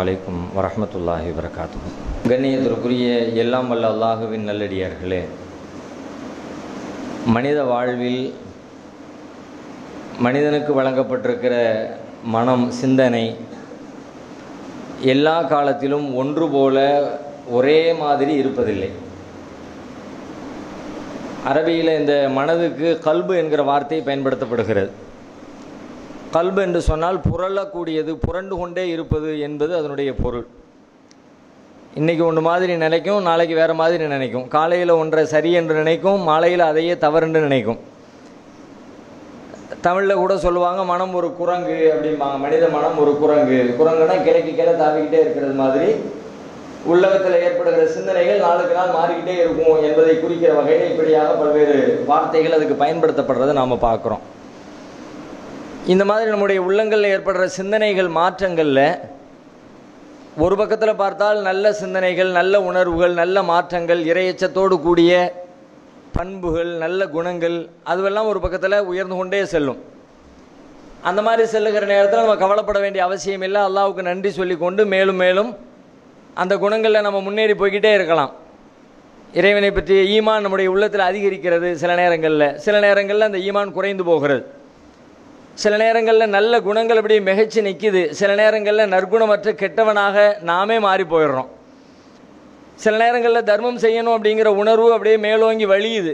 வலைக்கும் வரமத்துல்லாஹி வரகாத்து கண்ணியத்திற்குரிய எல்லாம் வல்ல அல்லாஹுவின் நல்லடியார்களே. மனித வாழ்வில் மனிதனுக்கு வழங்கப்பட்டிருக்கிற மனம் சிந்தனை எல்லா காலத்திலும் ஒன்று போல ஒரே மாதிரி இருப்பதில்லை. அரபியில் இந்த மனதுக்கு கல்பு என்கிற வார்த்தை பயன்படுத்தப்படுகிறது. கல்பு என்று சொன்னால் புரளக்கூடியது புரண்டு கொண்டே இருப்பது என்பது அதனுடைய பொருள். இன்றைக்கி ஒன்று மாதிரி நினைக்கும் நாளைக்கு வேறு மாதிரி நினைக்கும். காலையில் ஒன்றை சரி என்று நினைக்கும் மாலையில் அதையே தவறுன்னு நினைக்கும். தமிழில் கூட சொல்லுவாங்க மனம் ஒரு குரங்கு அப்படிம்பாங்க. மனித மனம் ஒரு குரங்கு. குரங்குனா கிழக்கு கீழே தாவிக்கிட்டே இருக்கிறது மாதிரி. உள்ளகத்தில் ஏற்படுகிற சிந்தனைகள் நாளுக்கு நாள் மாறிக்கிட்டே இருக்கும் என்பதை குறிக்கிற வகையில் இப்படியாக பல்வேறு வார்த்தைகள் அதுக்கு பயன்படுத்தப்படுறதை நாம் பார்க்குறோம். இந்த மாதிரி நம்முடைய உள்ளங்களில் ஏற்படுற சிந்தனைகள் மாற்றங்களில் ஒரு பக்கத்தில் பார்த்தால் நல்ல சிந்தனைகள் நல்ல உணர்வுகள் நல்ல மாற்றங்கள் இரையச்சத்தோடு கூடிய பண்புகள் நல்ல குணங்கள் அதுவெல்லாம் ஒரு பக்கத்தில் உயர்ந்து கொண்டே செல்லும். அந்த மாதிரி செல்லுகிற நேரத்தில் நம்ம கவலைப்பட வேண்டிய அவசியம் இல்லை. அல்லாவுக்கு நன்றி சொல்லிக்கொண்டு மேலும் மேலும் அந்த குணங்களில் நம்ம முன்னேறி போய்கிட்டே இருக்கலாம். இறைவனை பற்றிய ஈமான் நம்முடைய உள்ளத்தில் அதிகரிக்கிறது சில நேரங்களில். சில நேரங்களில் அந்த ஈமான் குறைந்து போகிறது. சில நேரங்களில் நல்ல குணங்கள் அப்படியே மிகச்சு நிற்கிது சில நேரங்களில் நற்குணமற்ற கெட்டவனாக நாமே மாறி போயிடுறோம். சில நேரங்களில் தர்மம் செய்யணும் அப்படிங்கிற உணர்வு அப்படியே மேலோங்கி வழியுது.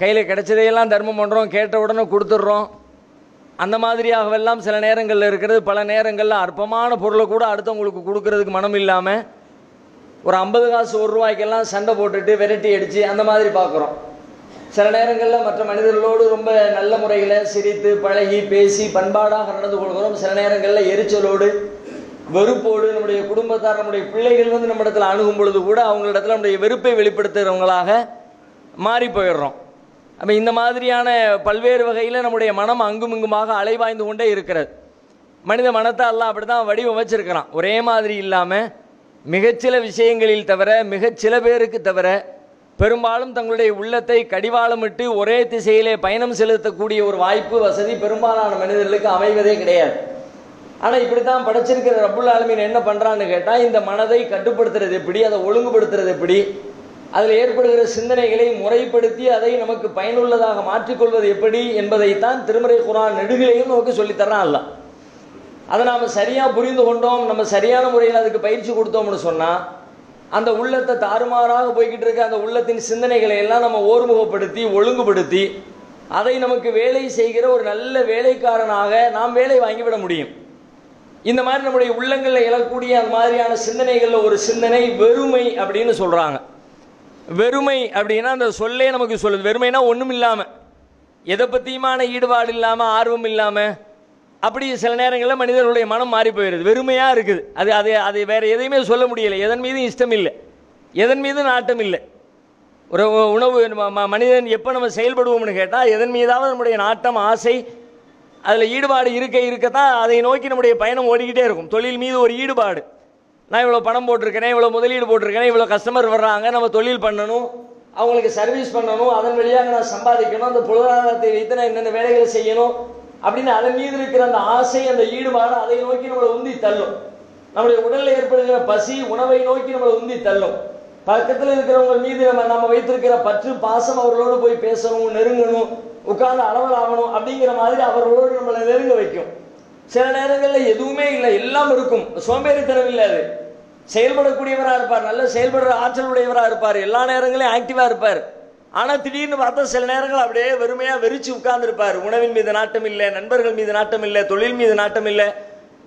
கையில் கிடைச்சதையெல்லாம் தர்மம் பண்ணுறோம் கேட்ட உடனே கொடுத்துட்றோம். அந்த மாதிரியாகவெல்லாம் சில நேரங்களில் இருக்கிறது. பல நேரங்களில் அற்பமான பொருளை கூட அடுத்தவங்களுக்கு கொடுக்கறதுக்கு மனம் இல்லாமல் ஒரு ஐம்பது காசு ஒரு ரூபாய்க்கெல்லாம் சண்டை போட்டுட்டு விரட்டி அடித்து அந்த மாதிரி பார்க்குறோம். சில நேரங்களில் மற்ற மனிதர்களோடு ரொம்ப நல்ல முறையில் சிரித்து பழகி பேசி பண்பாடாக நடந்து கொள்கிறோம். சில நேரங்களில் எரிச்சலோடு வெறுப்போடு நம்முடைய குடும்பத்தார் நம்முடைய பிள்ளைகள் வந்து நம்ம இடத்துல அணுகும் பொழுது கூட அவங்களிடத்துல நம்முடைய வெறுப்பை வெளிப்படுத்துகிறவங்களாக மாறி போயிடுறோம். அப்போ இந்த மாதிரியான பல்வேறு வகையில் நம்முடைய மனம் அங்கும் இங்குமாக அலைவாய்ந்து கொண்டே இருக்கிறது. மனித மனத்தை எல்லாம் அப்படி தான் வடிவமைச்சிருக்கிறான். ஒரே மாதிரி இல்லாமல் மிகச்சில விஷயங்களில் தவிர மிகச்சில பேருக்கு தவிர பெரும்பாலும் தங்களுடைய உள்ளத்தை கடிவாளமிட்டு ஒரே திசையிலே பயணம் செலுத்தக்கூடிய ஒரு வாய்ப்பு வசதி பெரும்பாலான மனிதர்களுக்கு அமைவதே கிடையாது. ஆனால் இப்படி தான் படைச்சிருக்கிற ரப்புல் ஆலமீன் என்ன பண்ணுறான்னு கேட்டால் இந்த மனதை கட்டுப்படுத்துறது எப்படி அதை ஒழுங்குபடுத்துறது எப்படி அதில் ஏற்படுகிற சிந்தனைகளை முறைப்படுத்தி அதை நமக்கு பயனுள்ளதாக மாற்றிக்கொள்வது எப்படி என்பதைத்தான் திருமறை குரான் நெடுகிலையும் நமக்கு சொல்லித்தரான் அல்ல அதை நாம் சரியாக புரிந்து கொண்டோம் நம்ம சரியான முறையில் அதுக்கு பயிற்சி கொடுத்தோம்னு சொன்னால் அந்த உள்ளத்தை தாறுமாறாக போய்கிட்டு இருக்க அந்த உள்ளத்தின் சிந்தனைகளை எல்லாம் நம்ம ஓர்முகப்படுத்தி ஒழுங்குபடுத்தி அதை நமக்கு வேலை செய்கிற ஒரு நல்ல வேலைக்காரனாக நாம் வேலை வாங்கிவிட முடியும். இந்த மாதிரி நம்முடைய உள்ளங்களில் எழக்கூடிய அந்த மாதிரியான சிந்தனைகளில் ஒரு சிந்தனை வெறுமை அப்படின்னு சொல்கிறாங்க வெறுமை அப்படின்னா அந்த சொல்லே நமக்கு சொல்லுது. வெறுமைனா ஒன்றும் இல்லாமல் எதை பற்றியுமான ஈடுபாடு இல்லாமல் ஆர்வம் இல்லாமல் அப்படி சில நேரங்களில் மனிதர்களுடைய மனம் மாறி போயிடுது வெறுமையாக இருக்குது. அது அது அதை வேறு எதையுமே சொல்ல முடியலை. எதன் மீதும் இஷ்டம் இல்லை. எதன் மீதும் நாட்டம் இல்லை. ஒரு உணவு மனிதன் எப்போ நம்ம செயல்படுவோம்னு கேட்டால் எதன் மீதாவது நம்முடைய நாட்டம் ஆசை அதில் ஈடுபாடு இருக்க இருக்கத்தான் அதை நோக்கி நம்முடைய பயணம் ஓடிக்கிட்டே இருக்கும். தொழில் மீது ஒரு ஈடுபாடு. நான் இவ்வளோ பணம் போட்டிருக்கிறேன் இவ்வளோ முதலீடு போட்டிருக்கிறேன் இவ்வளோ கஸ்டமர் வர்றாங்க நம்ம தொழில் பண்ணணும் அவங்களுக்கு சர்வீஸ் பண்ணணும் அதன் வழியாக நான் சம்பாதிக்கணும் அந்த பொருளாதாரத்தை வைத்து நான் என்னென்ன வேலைகளை செய்யணும் அப்படின்னு அதன் மீது இருக்கிற அந்த ஆசை அந்த ஈடுபாடு அதை நோக்கி நம்மளை உந்தி தள்ளும். நம்முடைய உடலில் ஏற்படுகிற பசி உணவை நோக்கி நம்மளை உந்தி தள்ளும். பக்கத்தில் இருக்கிறவங்க மீது நம்ம நம்ம வைத்திருக்கிற பற்று பாசம் அவர்களோடு போய் பேசணும் நெருங்கணும் உட்கார்ந்து அளவல் ஆகணும் அப்படிங்கிற மாதிரி அவர்களோடு நம்மளை நெருங்க வைக்கும். சில நேரங்களில் எதுவுமே இல்லை எல்லாம் இருக்கும். சோம்பேறித்தனம் இல்லை அது. செயல்படக்கூடியவராக இருப்பார் நல்ல செயல்படுற ஆற்றல் உடையவராக இருப்பார். எல்லா நேரங்களையும் ஆக்டிவாக இருப்பார். ஆனால் திடீர்னு பார்த்தா சில நேரங்கள் அப்படியே வெறுமையாக வெறிச்சு உட்கார்ந்துருப்பார். உணவின் மீது நாட்டம் இல்லை நண்பர்கள் மீது நாட்டம் இல்லை தொழில் மீது நாட்டம் இல்லை.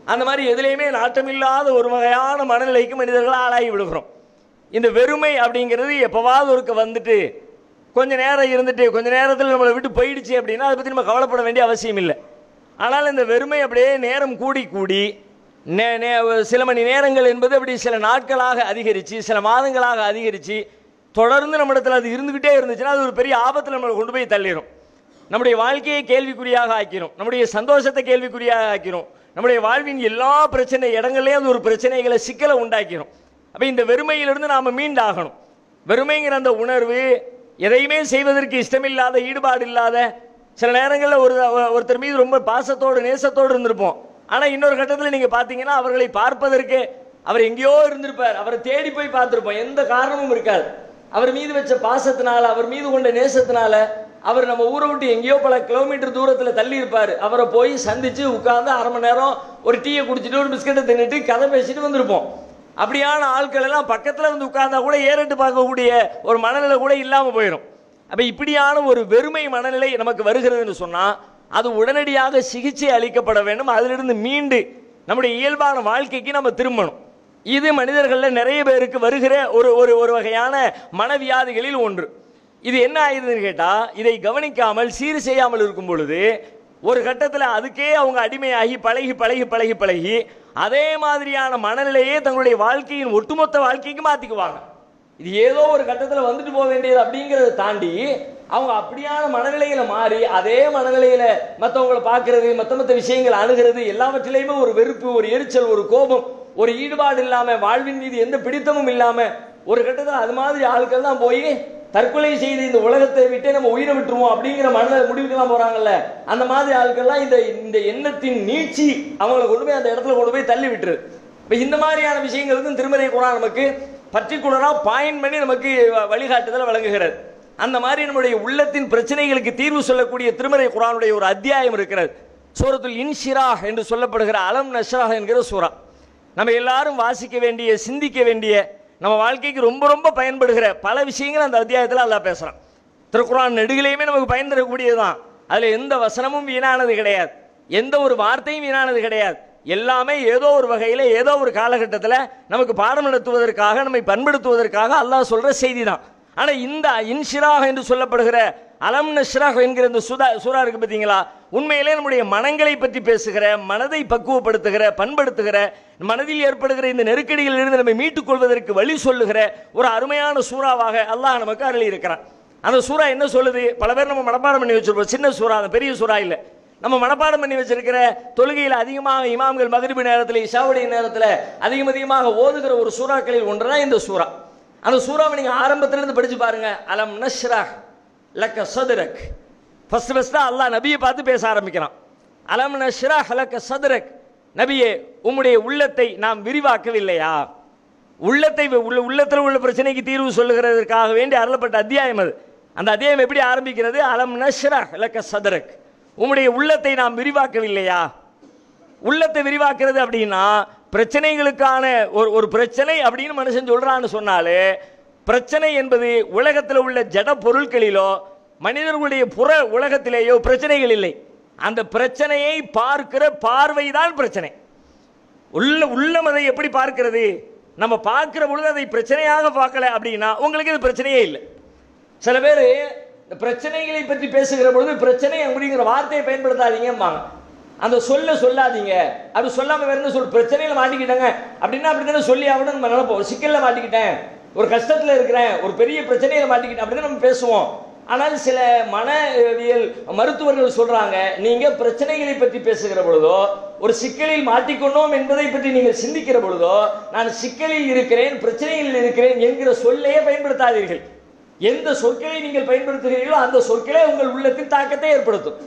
அந்த மாதிரி எதுலேயுமே நாட்டம் இல்லாத ஒரு வகையான மனநிலைக்கு மனிதர்கள் ஆளாகி விடுகிறோம் இந்த வெறுமை அப்படிங்கிறது எப்போவாவது ஒருக்க வந்துட்டு கொஞ்ச நேரம் இருந்துட்டு கொஞ்ச நேரத்தில் நம்மளை விட்டு போயிடுச்சு அப்படின்னா அதை பற்றி நம்ம கவலைப்பட வேண்டிய அவசியம் இல்லை. ஆனால் இந்த வெறுமை அப்படியே நேரம் கூடி கூடி நே- நே- சில மணி நேரங்கள் என்பது அப்படி சில நாட்களாக அதிகரித்து சில மாதங்களாக அதிகரித்து தொடர்ந்து நம்மிடத்தில் அது இருந்துக்கிட்டே இருந்துச்சுன்னா அது ஒரு பெரிய ஆபத்தில் நம்மளை கொண்டு போய் தள்ளிடும் நம்முடைய வாழ்க்கையை கேள்விக்குறியாக ஆக்கிரும். நம்முடைய சந்தோஷத்தை கேள்விக்குறியாக ஆக்கிரும். நம்முடைய வாழ்வின் எல்லா பிரச்சனை இடங்கள்லேயும் அது ஒரு பிரச்சனைகளை சிக்கலை உண்டாக்கிரும். அப்போ இந்த வெறுமையிலிருந்து நாம் மீண்டாகணும். வெறுமைங்கிற அந்த உணர்வு எதையுமே செய்வதற்கு இஷ்டமில்லாத ஈடுபாடு இல்லாத சில நேரங்களில் ஒரு ஒருத்தர் மீது ரொம்ப பாசத்தோடு நேசத்தோடு இருந்திருப்போம். ஆனால் இன்னொரு கட்டத்தில் நீங்கள் பார்த்தீங்கன்னா அவர்களை பார்ப்பதற்கு அவர் எங்கேயோ இருந்திருப்பார். அவரை தேடி போய் பார்த்துருப்போம். எந்த காரணமும் இருக்காது. அவர் மீது வச்ச பாசத்தினால அவர் மீது கொண்ட நேசத்தினால அவர் நம்ம ஊரை விட்டு எங்கேயோ பல கிலோமீட்டர் தூரத்தில் தள்ளி இருப்பார் அவரை போய் சந்திச்சு உட்கார்ந்து அரை மணி நேரம் ஒரு டீயை குடிச்சிட்டு ஒரு பிஸ்கட்டை தின்னுட்டு கதை பேசிட்டு வந்திருப்போம். அப்படியான ஆட்கள் எல்லாம் பக்கத்தில் வந்து உட்கார்ந்தா கூட ஏறிட்டு பார்க்கக்கூடிய ஒரு மனநிலை கூட இல்லாமல் போயிடும் அப்போ இப்படியான ஒரு வெறுமை மனநிலை நமக்கு வருகிறதுன்னு சொன்னால் அது உடனடியாக சிகிச்சை அளிக்கப்பட வேண்டும். அதிலிருந்து மீண்டு நம்முடைய இயல்பான வாழ்க்கைக்கு நம்ம திரும்பணும். இது மனிதர்களில் நிறைய பேருக்கு வருகிற ஒரு ஒரு ஒரு வகையான மனவியாதிகளில் ஒன்று. இது என்ன ஆயுதுன்னு கேட்டால் இதை கவனிக்காமல் சீர் செய்யாமல் இருக்கும் பொழுது ஒரு கட்டத்தில் அதுக்கே அவங்க அடிமையாகி பழகி பழகி பழகி பழகி அதே மாதிரியான மனநிலையே தங்களுடைய வாழ்க்கையின் ஒட்டுமொத்த வாழ்க்கைக்கு மாற்றிக்குவாங்க இது ஏதோ ஒரு கட்டத்தில் வந்துட்டு போக வேண்டியது அப்படிங்கிறத தாண்டி அவங்க அப்படியான மனநிலையில மாறி அதே மனநிலையில மற்றவங்களை பார்க்கறது மற்ற மற்ற விஷயங்கள் அணுகிறது எல்லாவற்றிலையுமே ஒரு வெறுப்பு ஒரு எரிச்சல் ஒரு கோபம் ஒரு ஈடுபாடு இல்லாம வாழ்வின் மீது எந்த பிடித்தமும் இல்லாம ஒரு கட்டத்தில் அது மாதிரி ஆட்கள் தான் போய் தற்கொலை செய்து இந்த உலகத்தை விட்டே நம்ம உயிரை விட்டுருவோம் அப்படிங்கிற மன முடிவுக்கெல்லாம் போறாங்கல்ல. அந்த மாதிரி ஆட்கள்லாம் இந்த இந்த எண்ணத்தின் நீட்சி அவங்களை கொண்டு போய் அந்த இடத்துல கொண்டு போய் தள்ளி விட்டுரு. இப்போ இந்த மாதிரியான விஷயங்களுக்கும் திருமறை குரான் நமக்கு பர்டிகுலராக பாயிண்ட் பண்ணி நமக்கு வ- வழிகாட்டுதல் வழங்குகிறது. அந்த மாதிரி நம்முடைய உள்ளத்தின் பிரச்சனைகளுக்கு தீர்வு சொல்லக்கூடிய திருமறை குரானுடைய ஒரு அத்தியாயம் இருக்கிறது. சூரத்துல் இன்ஷிரா என்று சொல்லப்படுகிற அலம் நஷ்ரா என்கிற சூரா. நம்ம எல்லாரும் வாசிக்க வேண்டிய சிந்திக்க வேண்டிய நம்ம வாழ்க்கைக்கு ரொம்ப ரொம்ப பயன்படுகிற பல விஷயங்கள் அந்த அத்தியாயத்தில் அல்லாஹ் பேசுகிறான் திருக்குறான் நெடுகிலையுமே நமக்கு பயன் தரக்கூடியது தான் அதில் எந்த வசனமும் வீணானது கிடையாது. எந்த ஒரு வார்த்தையும் வீணானது கிடையாது. எல்லாமே ஏதோ ஒரு வகையில் ஏதோ ஒரு காலகட்டத்தில் நமக்கு பாடம் நடத்துவதற்காக நம்மை பண்படுத்துவதற்காக அல்லாஹ் சொல்கிற செய்தி தான் ஆனால் இந்த இன்ஷிராக என்று சொல்லப்படுகிற அலம் நஷ்ராஹ் என்கிற இந்த சுதா சூறா இருக்கு பார்த்தீங்களா உண்மையிலே நம்முடைய மனங்களை பற்றி பேசுகிற மனதை பக்குவப்படுத்துகிற பண்படுத்துகிற மனதில் ஏற்படுகிற இந்த நெருக்கடிகளிலிருந்து நம்மை மீட்டுக் கொள்வதற்கு வழி சொல்லுகிற ஒரு அருமையான சூறாவாக அல்லாஹ் நமக்கு அருளி இருக்கிறான் அந்த சூறா என்ன சொல்லுது? பல பேர் நம்ம மனப்பாடம் பண்ணி வச்சிருப்போம். சின்ன சூறா அந்த பெரிய சூறா இல்லை. நம்ம மனப்பாடம் பண்ணி வச்சிருக்கிற தொழுகையில் அதிகமாக இமாம்கள் மகரிபு நேரத்தில் இஷாவுடைய நேரத்தில் அதிகம் அதிகமாக ஓதுகிற ஒரு சூறாக்களில் ஒன்றுனா இந்த சூறா. அந்த சூறாவை நீங்கள் ஆரம்பத்திலிருந்து படிச்சு பாருங்க. அலம் நஷ்ராஹ் லக்க சதுரக். ஃபஸ்ட் ஃபஸ்ட்டாக அல்லாஹ் நபியை பார்த்து பேச ஆரம்பிக்கிறான். அலம் நஷ்ரா ஹலக்க சதுரக். நபியே உம்முடைய உள்ளத்தை நாம் விரிவாக்கவில்லையா? உள்ளத்தை உள்ள உள்ளத்தில் உள்ள பிரச்சனைக்கு தீர்வு சொல்லுகிறதற்காக வேண்டி அருளப்பட்ட அத்தியாயம் அது. அந்த அத்தியாயம் எப்படி ஆரம்பிக்கிறது? அலம் நஷ்ரா லக்க சதுரக். உம்முடைய உள்ளத்தை நாம் விரிவாக்கவில்லையா? உள்ளத்தை விரிவாக்குறது அப்படின்னா பிரச்சனைகளுக்கான ஒரு ஒரு பிரச்சனை அப்படின்னு மனுஷன் சொல்கிறான்னு சொன்னாலே பிரச்சனை என்பது உலகத்தில் உள்ள ஜட பொருட்களிலோ மனிதர்களுடைய புற உலகத்திலேயோ பிரச்சனைகள் இல்லை. அந்த பிரச்சனையை பார்க்கிற பார்வை தான் பிரச்சனை. உள்ள உள்ளம் அதை எப்படி பார்க்கிறது? நம்ம பார்க்கிற பொழுது அதை பிரச்சனையாக பார்க்கல அப்படின்னா உங்களுக்கு இது பிரச்சனையே இல்லை. சில பேர் இந்த பிரச்சனைகளை பற்றி பேசுகிற பொழுது பிரச்சனை அப்படிங்கிற வார்த்தையை பயன்படுத்தாதீங்கம்பாங்க. அந்த சொல்ல சொல்லாதீங்க. அப்படி சொல்லாமல் வேறு என்ன சொல் பிரச்சனையில் மாட்டிக்கிட்டாங்க. அப்படின்னா அப்படி தானே சொல்லி ஆகணும் நம்ம நினைப்போம். சிக்கலில் மாட்டிக்கிட்டேன். ஒரு கஷ்டத்துல இருக்கிறேன் ஒரு பெரிய பிரச்சனையில மாட்டிக்கிட்டேன் அப்படின்னு நம்ம பேசுவோம். ஆனால் சில மனவியல் மருத்துவர்கள் சொல்றாங்க நீங்க பிரச்சனைகளை பற்றி பேசுகிற பொழுதோ ஒரு சிக்கலில் மாட்டிக்கொண்டோம் என்பதை பற்றி நீங்கள் சிந்திக்கிற பொழுதோ நான் சிக்கலில் இருக்கிறேன் பிரச்சனையில் இருக்கிறேன் என்கிற சொல்லையே பயன்படுத்தாதீர்கள். எந்த சொற்களை நீங்கள் பயன்படுத்துகிறீர்களோ அந்த சொற்களே உங்கள் உள்ளத்தில் தாக்கத்தை ஏற்படுத்தும்.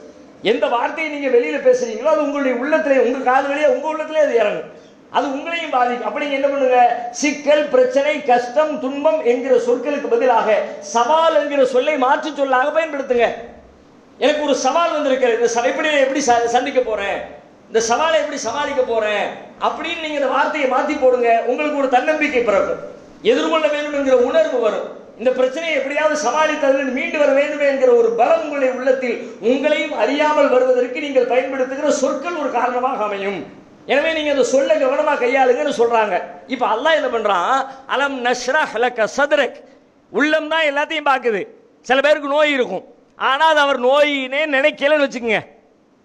எந்த வார்த்தையை நீங்கள் வெளியில் பேசுறீங்களோ அது உங்களுடைய உள்ளத்திலே உங்கள் காது வழியாக உங்கள் உள்ளத்திலே அது இறங்கும். அது உங்களையும் பாதிக்கும். அப்படி என்ன பண்ணுங்க? சிக்கல் பிரச்சனை கஷ்டம் துன்பம் என்கிற சொற்களுக்கு பதிலாக சவால் என்கிற சொல்லை மாற்று சொல்லாக பயன்படுத்துங்க. எனக்கு ஒரு சவால் வந்திருக்கிறது. இந்த எப்படி எப்படி ச- சந்திக்க போறேன்? இந்த சவாலை எப்படி சமாளிக்க போறேன்? அப்படின்னு நீங்க இந்த வார்த்தையை மாத்தி போடுங்க. உங்களுக்கு ஒரு தன்னம்பிக்கை பிறக்கும். எதிர்கொள்ள வேண்டும் என்கிற உணர்வு வரும். இந்த பிரச்சனையை எப்படியாவது சமாளித்ததில் மீண்டு வர வேண்டும் என்கிற ஒரு பலம் உங்களுடைய உள்ளத்தில் உங்களையும் அறியாமல் வருவதற்கு நீங்கள் பயன்படுத்துகிற சொற்கள் ஒரு காரணமாக அமையும். எனவே நீங்க அந்த சொல்ல கவனமா கையாளுங்கன்னு சொல்றாங்க. இப்ப அல்லாஹ் என்ன பண்றான்? அலம் நஷ்ரா ஹலக்க சதுரக். உள்ளம் தான் எல்லாத்தையும் பார்க்குது. சில பேருக்கு நோய் இருக்கும். ஆனால் அது அவர் நோயினே நினைக்கலன்னு வச்சுக்கோங்க.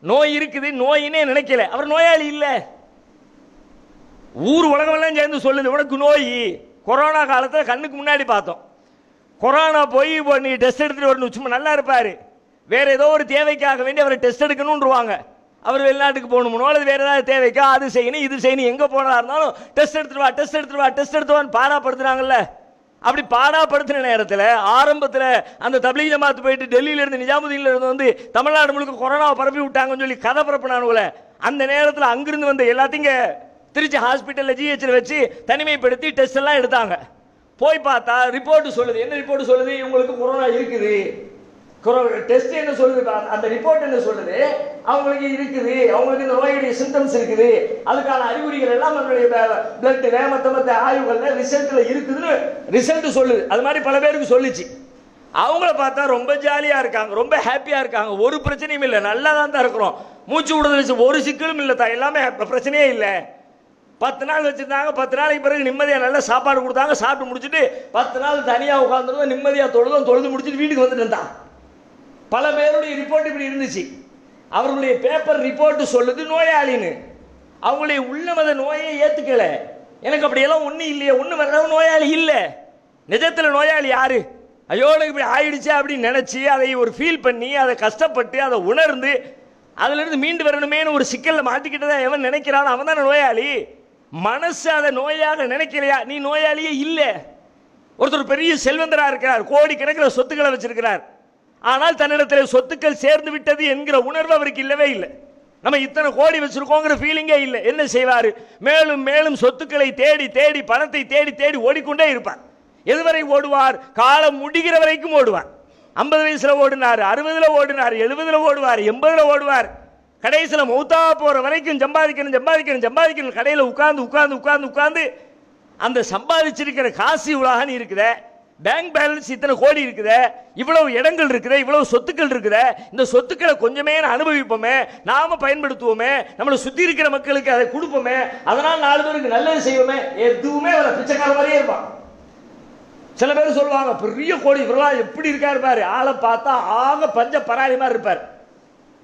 நோய் இருக்குது நோயினே நினைக்கல. அவர் நோயாளி இல்லை. ஊர் உலகமெல்லாம் சேர்ந்து சொல்லுது உனக்கு நோய். கொரோனா காலத்தில் கண்ணுக்கு முன்னாடி பார்த்தோம். கொரோனா போய் இப்போ நீ டெஸ்ட் எடுத்துகிட்டு வரணும். சும்மா நல்லா இருப்பார். வேறு ஏதோ ஒரு தேவைக்காக வேண்டி அவரை டெஸ்ட் எடுக்கணுன்றவாங்க அவர் வெளிநாட்டுக்கு போகணுமோ அல்லது வேறு ஏதாவது தேவைக்கோ அது செய்யணும் இது செய்யணும் எங்கே போனதாக இருந்தாலும் டெஸ்ட் எடுத்துட்டு வா டெஸ்ட் எடுத்துட்டு வா டெஸ்ட் எடுத்துவான்னு வான்னு அப்படி பாடாப்படுத்தின நேரத்தில் ஆரம்பத்தில் அந்த தப்லீக் ஜமாத்து போயிட்டு டெல்லியிலேருந்து நிஜாமுதீன்லேருந்து வந்து தமிழ்நாடு முழுக்க கொரோனாவை பரப்பி விட்டாங்கன்னு சொல்லி கதை பரப்பினானுங்கள அந்த நேரத்தில் அங்கிருந்து வந்த எல்லாத்தையும் திருச்சி ஹாஸ்பிட்டலில் ஜிஹெச்சில் வச்சு தனிமைப்படுத்தி டெஸ்ட் எல்லாம் எடுத்தாங்க. போய் பார்த்தா ரிப்போர்ட் சொல்லுது. என்ன ரிப்போர்ட் சொல்லுது? இவங்களுக்கு கொரோனா இருக்குது. டெஸ்ட் என்ன சொல்லுது? அந்த ரிப்போர்ட் என்ன சொல்லுது? அவங்களுக்கு இருக்குது. அவங்களுக்கு இந்த நோயுடைய சிம்டம்ஸ் இருக்குது. அதுக்கான அறிகுறிகள் எல்லாம் நம்மளுடைய பிளட் மத்த மத்த ஆய்வுகள்ல ரிசல்ட்ல இருக்குதுன்னு ரிசல்ட் சொல்லுது. அது மாதிரி பல பேருக்கு சொல்லுச்சு. அவங்கள பார்த்தா ரொம்ப ஜாலியா இருக்காங்க. ரொம்ப ஹாப்பியா இருக்காங்க. ஒரு பிரச்சனையும் இல்லை. நல்லா தான் தான் இருக்கிறோம். மூச்சு விடுதல் ஒரு சிக்கலும் இல்லை தான் எல்லாமே பிரச்சனையே இல்லை. பத்து நாள் வச்சுருந்தாங்க. பத்து நாளைக்கு பிறகு நிம்மதியாக நல்லா சாப்பாடு கொடுத்தாங்க. சாப்பிட்டு முடிச்சுட்டு பத்து நாள் தனியாக உட்காந்துருந்தோம் நிம்மதியாக தொழுதும். தொழுது முடிச்சுட்டு வீட்டுக்கு வந்துட்டு இருந்தான். பல பேருடைய ரிப்போர்ட் இப்படி இருந்துச்சு. அவர்களுடைய பேப்பர் ரிப்போர்ட் சொல்லுது நோயாளின்னு. அவங்களுடைய உள்ளமத அந்த நோயை ஏத்துக்கல. எனக்கு அப்படியெல்லாம் ஒன்றும் இல்லையே ஒன்று வர நோயாளி இல்லை. நிஜத்தில் நோயாளி யாரு? ஐயோ எனக்கு இப்படி ஆயிடுச்சே அப்படின்னு நினச்சி அதை ஒரு ஃபீல் பண்ணி அதை கஷ்டப்பட்டு அதை உணர்ந்து அதுலேருந்து மீண்டு வரணுமேனு ஒரு சிக்கலில் மாட்டிக்கிட்டதா எவன் நினைக்கிறான் அவன் தானே நோயாளி. மனசு அதை நோயாக நினைக்கலையா? நீ நோயாளியே இல்லை. ஒருத்தர் பெரிய செல்வந்தராக இருக்கிறார் கோடிக்கணக்கில் சொத்துக்களை வச்சிருக்கிறார். ஆனால் தன்னிடத்தில் சொத்துக்கள் சேர்ந்து விட்டது என்கிற உணர்வு அவருக்கு இல்லவே இல்லை. நம்ம இத்தனை கோடி வச்சிருக்கோங்கிற ஃபீலிங்கே இல்லை. என்ன செய்வார்? மேலும் மேலும் சொத்துக்களை தேடி தேடி பணத்தை தேடி தேடி ஓடிக்கொண்டே இருப்பார். எதுவரை ஓடுவார்? காலம் முடிகிற வரைக்கும் ஓடுவார். ஐம்பது வயசுல ஓடினார் அறுபதுல ஓடினார் எழுபதுல ஓடுவார் எண்பதுல ஓடுவார். கடைசியில் மௌத்தா போற வரைக்கும் சம்பாதிக்கணும் சம்பாதிக்கணும் சம்பாதிக்கணும். கடையில் உட்கார்ந்து உட்கார்ந்து உட்கார்ந்து உட்கார்ந்து அந்த சம்பாதிச்சிருக்கிற காசி உலகன்னு இருக்குதே. பேங்க் பேலன்ஸ் இத்தனை கோடி இருக்குது இவ்வளவு இடங்கள் இருக்குது இவ்வளவு சொத்துக்கள் இருக்குது இந்த சொத்துக்களை கொஞ்சமே அனுபவிப்போமே நாம பயன்படுத்துவோமே நம்மளை சுத்தி இருக்கிற மக்களுக்கு அதை கொடுப்போமே அதனால் நாலு பேருக்கு நல்லது செய்வோமே எதுவுமே அவரை பிச்சைக்கார மாதிரியே இருப்பான். சில பேர் சொல்லுவாங்க பெரிய கோடி இவரெல்லாம் எப்படி இருக்காரு பாரு ஆளை பார்த்தா ஆக பஞ்ச பராதி மாதிரி இருப்பார்.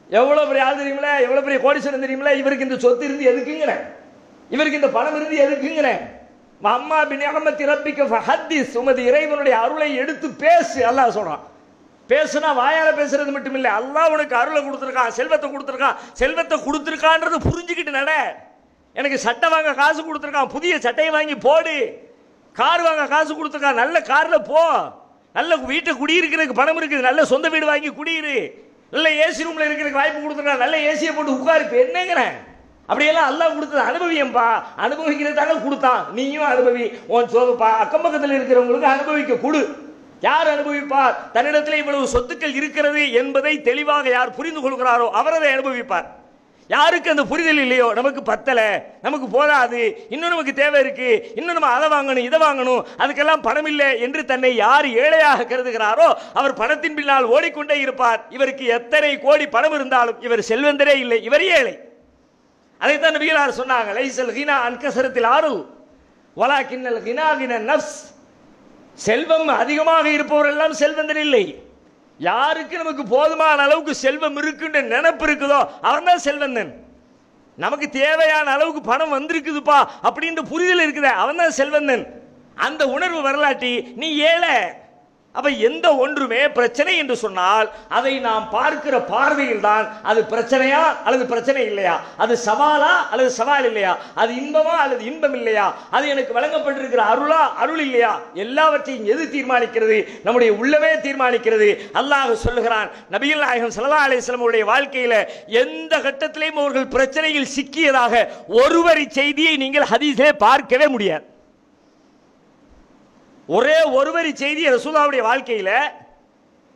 எவ்வளவு பெரிய ஆள் தெரியுங்களே எவ்வளவு பெரிய கோடீஸ்வரன் தெரியுமில இவருக்கு இந்த சொத்து இருந்து எதுக்குங்கிறேன் இவருக்கு இந்த பணம் இருந்து எதுக்குங்கிறேன் அம்மா பின் அகமத்தி ரப்பிக்க ஃபஹத்திஸ் உமது இறைவனுடைய அருளை எடுத்து பேசு அல்லாஹ் சொல்கிறான் பேசுனா வாயால் பேசுறது மட்டும் இல்லை அல்லாஹ் உனக்கு அருளை கொடுத்துருக்கான் செல்வத்தை கொடுத்துருக்கான். செல்வத்தை கொடுத்துருக்கான்றது புரிஞ்சுக்கிட்டு நட. எனக்கு சட்டை வாங்க காசு கொடுத்துருக்கான் புதிய சட்டையை வாங்கி போடு. கார் வாங்க காசு கொடுத்துருக்கான் நல்ல காரில் போ. நல்ல வீட்டை குடியிருக்கிறதுக்கு பணம் இருக்குது நல்ல சொந்த வீடு வாங்கி குடியிரு. நல்ல ஏசி ரூமில் இருக்கிறதுக்கு வாய்ப்பு கொடுத்துருக்கான் நல்ல ஏசியை போட்டு உட்காரு என்னங்கிறேன்? அப்படியெல்லாம் அல்லாஹ் கொடுத்தது அனுபவியம்பா அனுபவிக்கிறதாங்க கொடுத்தான். நீயும் அனுபவி உன் சோகப்பா அக்கம் பக்கத்தில் இருக்கிறவங்களுக்கு அனுபவிக்க கொடு. யார் அனுபவிப்பார்? தன்னிடத்தில் இவ்வளவு சொத்துக்கள் இருக்கிறது என்பதை தெளிவாக யார் புரிந்து கொள்கிறாரோ அவர் அதை அனுபவிப்பார். யாருக்கு அந்த புரிதல் இல்லையோ? நமக்கு பத்தல. நமக்கு போதாது. இன்னும் நமக்கு தேவை இருக்கு. இன்னும் நம்ம அதை வாங்கணும் இதை வாங்கணும். அதுக்கெல்லாம் பணம் இல்லை என்று தன்னை யார் ஏழையாக கருதுகிறாரோ அவர் பணத்தின் பின்னால் ஓடிக்கொண்டே இருப்பார். இவருக்கு எத்தனை கோடி பணம் இருந்தாலும் இவர் செல்வந்தரே இல்லை. இவர் ஏழை. அதைத்தான் நபிகளார் சொன்னாங்க லைசல் ஹினா அன்கசரத்தில் ஆறு வலா கிண்ணல் ஹினா கின நப்ஸ் செல்வம் அதிகமாக இருப்பவரெல்லாம் செல்வந்தர் இல்லை. யாருக்கு நமக்கு போதுமான அளவுக்கு செல்வம் இருக்குன்ற நினைப்பு இருக்குதோ அவன் தான் செல்வந்தன். நமக்கு தேவையான அளவுக்கு பணம் வந்திருக்குதுப்பா அப்படின்ற புரிதல் இருக்குதே அவன் தான் செல்வந்தன். அந்த உணர்வு வரலாட்டி நீ ஏழை அப்ப எந்த ஒன்றுமே பிரச்சனை என்று சொன்னால் அதை நாம் பார்க்கிற பார்வையில் தான் அது பிரச்சனையா அல்லது பிரச்சனை இல்லையா? அது சவாலா அல்லது சவால் இல்லையா? அது இன்பமா அல்லது இன்பம் இல்லையா? அது எனக்கு வழங்கப்பட்டிருக்கிற அருளா அருள் இல்லையா? எல்லாவற்றையும் எது தீர்மானிக்கிறது? நம்முடைய உள்ளமே தீர்மானிக்கிறது. அல்லாஹ் சொல்லுகிறான் நபிகள் நாயகம் சல்லா அலைஹி உடைய வாழ்க்கையில எந்த கட்டத்திலையும் அவர்கள் பிரச்சனையில் சிக்கியதாக ஒருவரி செய்தியை நீங்கள் ஹதீஸே பார்க்கவே முடியாது. ஒரே ஒருவரி செய்தி ரசூலாவுடைய வாழ்க்கையில்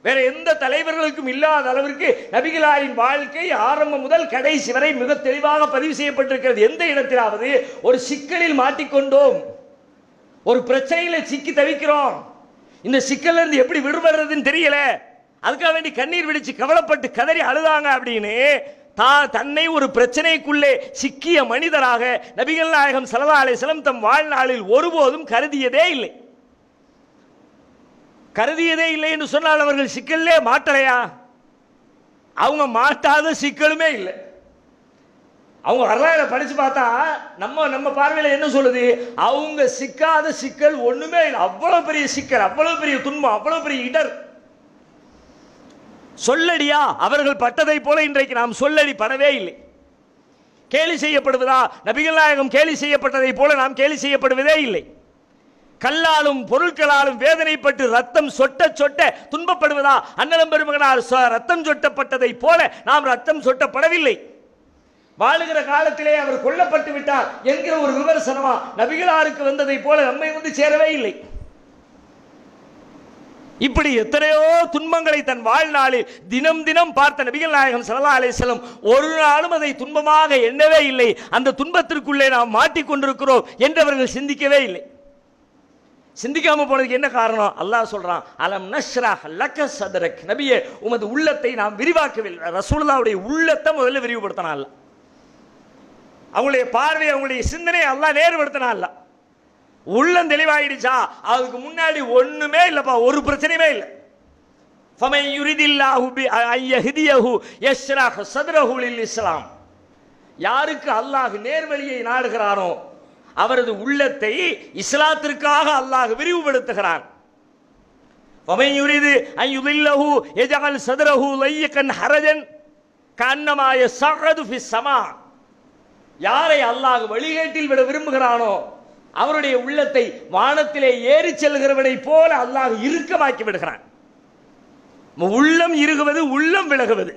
வேற எந்த தலைவர்களுக்கும் இல்லாத அளவிற்கு நபிகளாரின் வாழ்க்கை ஆரம்பம் முதல் கடைசி வரை மிக தெளிவாக பதிவு செய்யப்பட்டிருக்கிறது. எந்த இடத்திலாவது ஒரு சிக்கலில் மாட்டிக்கொண்டோம். ஒரு பிரச்சனையில சிக்கி தவிக்கிறோம். இந்த சிக்கல்ல இருந்து எப்படி விடுபடுறதுன்னு தெரியல. அதுக்காக வேண்டி கண்ணீர் வெடிச்சு கவலைப்பட்டு கதறி அழுதாங்க அப்படின்னு தா தன்னை ஒரு பிரச்சனைக்குள்ளே சிக்கிய மனிதராக நபிகள் நாயகம் சலதா அலைஹி தம் வாழ்நாளில் ஒருபோதும் கருதியதே இல்லை. கருதியதே இல்லை என்று சொன்னால் அவர்கள் சிக்கல்லே மாட்டலையா? அவங்க மாட்டாத சிக்கலுமே இல்லை. அவங்க வரலாறு படிச்சு பார்த்தா நம்ம நம்ம பார்வையில் என்ன சொல்லுது? அவங்க சிக்காத சிக்கல் ஒண்ணுமே இல்லை. அவ்வளவு பெரிய சிக்கல் அவ்வளவு பெரிய துன்பம் அவ்வளவு பெரிய இடர். சொல்லடியா? அவர்கள் பட்டதை போல இன்றைக்கு நாம் சொல்லடி படவே இல்லை. கேலி செய்யப்படுவதா? நபிகள் நாயகம் கேலி செய்யப்பட்டதை போல நாம் கேலி செய்யப்படுவதே இல்லை. கல்லாலும் பொருட்களாலும் வேதனைப்பட்டு ரத்தம் சொட்ட சொட்ட துன்பப்படுவதா? அன்னலம் பெருமகனார் சொ- ரத்தம் சொட்டப்பட்டதை போல நாம் ரத்தம் சொட்டப்படவில்லை. வாழுகிற காலத்திலே அவர் கொல்லப்பட்டு விட்டார் என்கிற ஒரு விமர்சனமா நபிகளாருக்கு வந்ததை போல நம்மை வந்து சேரவே இல்லை. இப்படி எத்தனையோ துன்பங்களை தன் வாழ்நாளில் தினம் தினம் பார்த்த நபிகள் நாயகம் ஸல்லல்லாஹு அலைஹி ஒரு நாளும் அதை துன்பமாக எண்ணவே இல்லை. அந்த துன்பத்திற்குள்ளே நாம் மாட்டிக்கொண்டிருக்கிறோம் என்று அவர்கள் சிந்திக்கவே இல்லை. சிந்திக்காம போனதுக்கு என்ன காரணம்? அல்லாஹ் சொல்றான் அலம் நஷ்ரா லக்க சதரக். நபியே உமது உள்ளத்தை நாம் விரிவாக்கவில்லை. ரசூல்லாவுடைய உள்ளத்தை முதல்ல விரிவுபடுத்தினா அல்ல அவங்களுடைய பார்வை அவங்களுடைய சிந்தனை அல்லாஹ் நேர்படுத்தினா அல்ல உள்ளம் தெளிவாயிடுச்சா? அதுக்கு முன்னாடி ஒண்ணுமே இல்லப்பா ஒரு பிரச்சனையுமே இல்லை. ஃபமை யுரிதில்லாஹு பி ஐயஹிதியஹு யஷ்ராஹ் சதுரஹுலில் இஸ்லாம். யாருக்கு அல்லாஹ் நேர்வழியை நாடுகிறாரோ அவரது உள்ளத்தை இஸ்லாத்திற்காக அல்லாஹ் விரிவுபடுத்துகிறான் ومن يريد أن يضله يجعل صدره ضيقا حرجا كأنما يصعد في السماء யாரை அல்லாஹ் வழிகேட்டில் விட விரும்புகிறானோ அவருடைய உள்ளத்தை வானத்திலே ஏறி செல்கிறவனை போல அல்லாஹ் இறுக்கமாக்கி விடுகிறான் உள்ளம் இறுகுவது உள்ளம் விலகுவது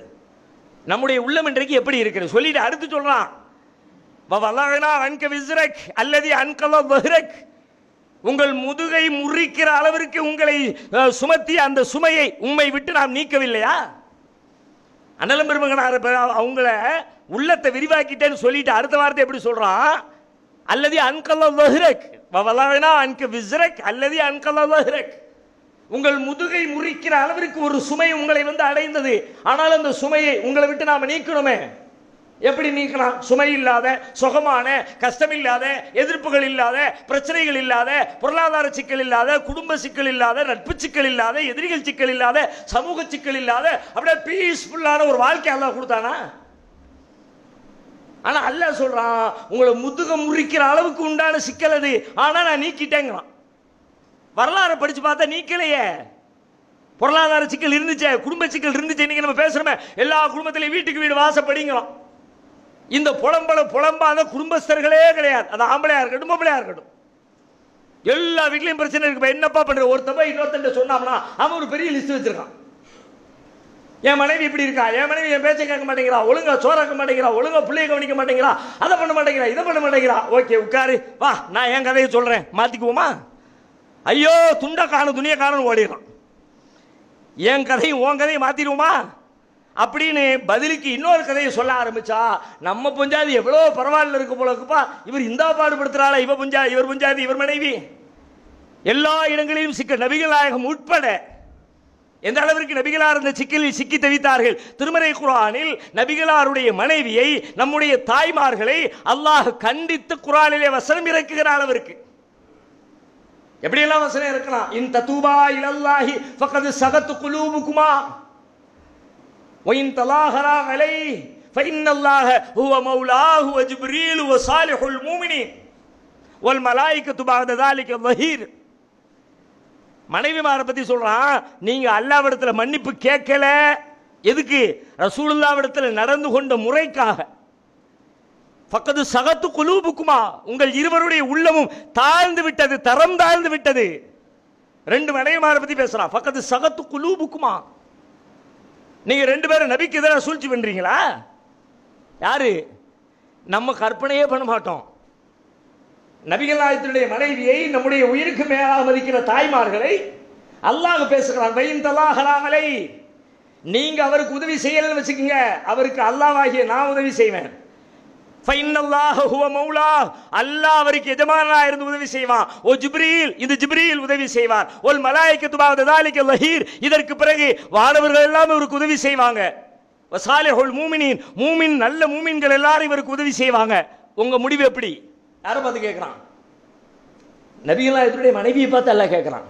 நம்முடைய உள்ளம் இன்றைக்கு எப்படி இருக்கிறது சொல்லிட்டு அடுத்து சொல்றான் வலகனா அன்க விஸ்ரக் அல்லது அன்கல வஹ்ரக். உங்கள் முதுகை முறிக்கிற அளவிற்கு உங்களை சுமத்தி அந்த சுமையை உம்மை விட்டு நாம் நீக்கவில்லையா? அனலம் பெருமகனார் அவங்கள உள்ளத்தை விரிவாக்கிட்டேன்னு சொல்லிட்டு அடுத்த வார்த்தை எப்படி சொல்றான்? அல்லது அன்கல்ல வஹ்ரக். வலகனா அன்க விஸ்ரக் அல்லது அன்கல்ல வஹ்ரக். உங்கள் முதுகை முறிக்கிற அளவிற்கு ஒரு சுமை உங்களை வந்து அடைந்தது. ஆனால் அந்த சுமையை உங்களை விட்டு நாம் நீக்கணுமே. எப்படி நீக்கலாம்? சுமை இல்லாத சுகமான கஷ்டம் இல்லாத எதிர்ப்புகள் இல்லாத பிரச்சனைகள் இல்லாத பொருளாதார சிக்கல் இல்லாத குடும்ப சிக்கல் இல்லாத நட்பு சிக்கல் இல்லாத எதிரிகள் சிக்கல் இல்லாத சமூக சிக்கல் இல்லாத அப்படியே பீஸ்ஃபுல்லான ஒரு வாழ்க்கை அல்லாஹ் கொடுத்தானா? ஆனா அல்ல சொல்றான் உங்களை முதுக முறிக்கிற அளவுக்கு உண்டான சிக்கல் அது. ஆனா நான் நீக்கிட்டேங்கிறான். வரலாறு படிச்சு பார்த்தா நீக்கலையே. பொருளாதார சிக்கல் இருந்துச்சே குடும்ப சிக்கல் இருந்துச்சு இன்னைக்கு நம்ம பேசுறோமே எல்லா குடும்பத்திலையும் வீட்டுக்கு வீடு வாசப்படிங்கிறோம் இந்த புலம்பல புலம்பாத குடும்பஸ்தர்களே கிடையாது. அது ஆம்பளையா இருக்கட்டும் பொம்பளையா இருக்கட்டும். எல்லா வீட்லயும் பிரச்சனை இருக்கு. என்னப்பா பண்ற ஒருத்தப்ப இன்னொருத்தன் சொன்னாம்னா அவன் ஒரு பெரிய லிஸ்ட் வச்சிருக்கான். என் மனைவி இப்படி இருக்கா? என் மனைவி என் பேச்சை கேட்க மாட்டேங்கிறா. ஒழுங்கா சோறாக்க மாட்டேங்கிறா. ஒழுங்கா பிள்ளைய கவனிக்க மாட்டேங்கிறா. அதை பண்ண மாட்டேங்கிறா இதை பண்ண மாட்டேங்கிறா. ஓகே உட்காரு. வா நான் என் கதையை சொல்றேன். மாத்திக்குவோமா? ஐயோ துண்டை காணும் துணியை காணும் ஓடிடுறான். என் கதையும் உன் கதையும் மாத்திடுவோமா? அப்படின்னு பதிலுக்கு இன்னொரு கதையை சொல்ல ஆரம்பிச்சா நம்ம புஞ்சாதி எவ்வளோ பரவாயில்ல இருக்கு போல இருக்குப்பா. இவர் இந்த பாடுபடுத்துறாளா இவ புஞ்சா இவர் புஞ்சாதி இவர் மனைவி. எல்லா இடங்களிலும் சிக்க நபிகள் நாயகம் உட்பட எந்த அளவிற்கு நபிகளார் இந்த சிக்கலில் சிக்கி தவித்தார்கள்? திருமறை குரானில் நபிகளாருடைய மனைவியை நம்முடைய தாய்மார்களை அல்லாஹ் கண்டித்து குரானிலே வசனம் இறக்குகிற அளவிற்கு எப்படியெல்லாம் வசனம் இருக்கலாம் இன் தூபா இலல்லாஹி பக்கத்து சகத்து குலூபுக்குமா وإن تلاهرا عليه فإن الله هو مولاه وجبريل وصالح المؤمنين والملائكة بعد ذلك ظهير மனைவிமாரை பத்தி சொல்றான் நீங்க அல்லாவிடத்துல மன்னிப்பு கேட்கல எதுக்கு ரசூலுல்லாவிடத்துல நடந்து கொண்ட முறைக்காக பக்கத்து சகத்து குலூபுக்குமா உங்கள் இருவருடைய உள்ளமும் தாழ்ந்து விட்டது தரம் தாழ்ந்து விட்டது ரெண்டு மனைவிமாரை பத்தி பேசுறான் பக்கத்து சகத்து குலூபுக்குமா நீங்கள் ரெண்டு பேரும் நபிக்கு எதிராக சூழ்ச்சி பண்ணுறீங்களா யாரு? நம்ம கற்பனையே பண்ண மாட்டோம். நபிகள்நாயத்தினுடைய மனைவியை நம்முடைய உயிருக்கு மேலாக மதிக்கிற தாய்மார்களை அல்லாஹ் பேசுகிறான். வயின் தலாகலாமலை நீங்கள் அவருக்கு உதவி செய்யலன்னு வச்சுக்கோங்க. அவருக்கு அல்லாஹ்வாகிய நான் உதவி செய்வேன். அல்லாஹ் அவருக்கு எஜமானா இருந்து உதவி செய்வான். ஓ ஜிப்ரீல் இந்த ஜிப்ரீல் உதவி செய்வார் ஒல் மலாய்க்கத்து பாவது தாலிக்க லஹீர். இதற்கு பிறகு வானவர்கள் எல்லாம் இவருக்கு உதவி செய்வாங்க. வசாலிஹுல் மூமினின் மூமின் நல்ல மூமின்கள் எல்லாரும் இவருக்கு உதவி செய்வாங்க. உங்க முடிவு எப்படி? யாரை பார்த்து கேட்குறான் நபிகளா இதனுடைய மனைவியை பார்த்து எல்லாம் கேட்கிறான்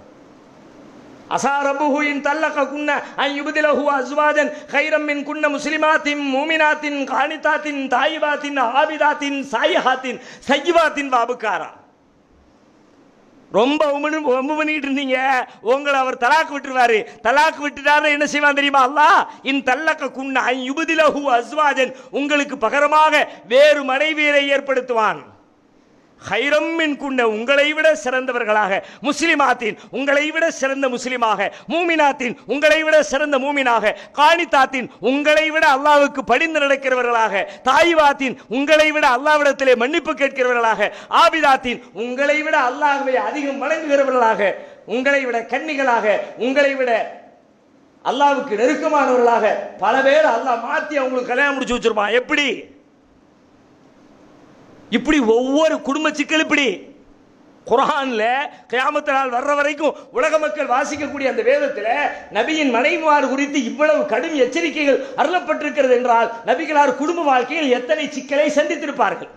அசாரபுஹு இன் தல்லக குன்ன ஐ யுபதிலஹு அஸ்வாஜன் கைரம் மின் குன்ன முஸ்லிமாத்தின் மூமினாத்தின் காணிதாத்தின் தாயிபாத்தின் ஆபிதாத்தின் சாயிஹாத்தின் சையிபாத்தின் பாபுக்காரா? ரொம்ப உமனு ரொம்ப பண்ணிட்டு இருந்தீங்க. உங்களை அவர் தலாக்கு விட்டுருவாரு. தலாக்கு விட்டுட்டாரு என்ன செய்வான் தெரியுமா? அல்லா இன் தல்லக்க குன்ன ஐ யுபதிலஹு அஸ்வாஜன் உங்களுக்கு பகரமாக வேறு மனைவியரை ஏற்படுத்துவான். ஹைரம் மின் குன்ன உங்களை விட சிறந்தவர்களாக முஸ்லிமாத்தின் உங்களை விட சிறந்த முஸ்லிமாக மூமினாத்தின் உங்களை விட சிறந்த மூமினாக காணித்தாத்தின் உங்களை விட அல்லாவுக்கு படிந்து நடக்கிறவர்களாக தாய்வாத்தின் உங்களை விட அல்லாவிடத்திலே மன்னிப்பு கேட்கிறவர்களாக ஆபிதாத்தின் உங்களை விட அல்லாஹுவை அதிகம் வணங்குகிறவர்களாக உங்களை விட கன்னிகளாக உங்களை விட அல்லாவுக்கு நெருக்கமானவர்களாக பல பேர் அல்லாஹ் மாத்தி அவங்களுக்கு கல்யாணம் முடிச்சு வச்சிருப்பான். எப்படி? இப்படி ஒவ்வொரு குடும்ப சிக்கல் இப்படி. குரான்ல கியாமத்து நாள் வர்ற வரைக்கும் உலக மக்கள் வாசிக்கக்கூடிய அந்த வேதத்தில் நபியின் மனைவிமார் குறித்து இவ்வளவு கடும் எச்சரிக்கைகள் அருளப்பட்டிருக்கிறது என்றால் நபிகளார் குடும்ப வாழ்க்கையில் எத்தனை சிக்கலை சந்தித்திருப்பார்கள்?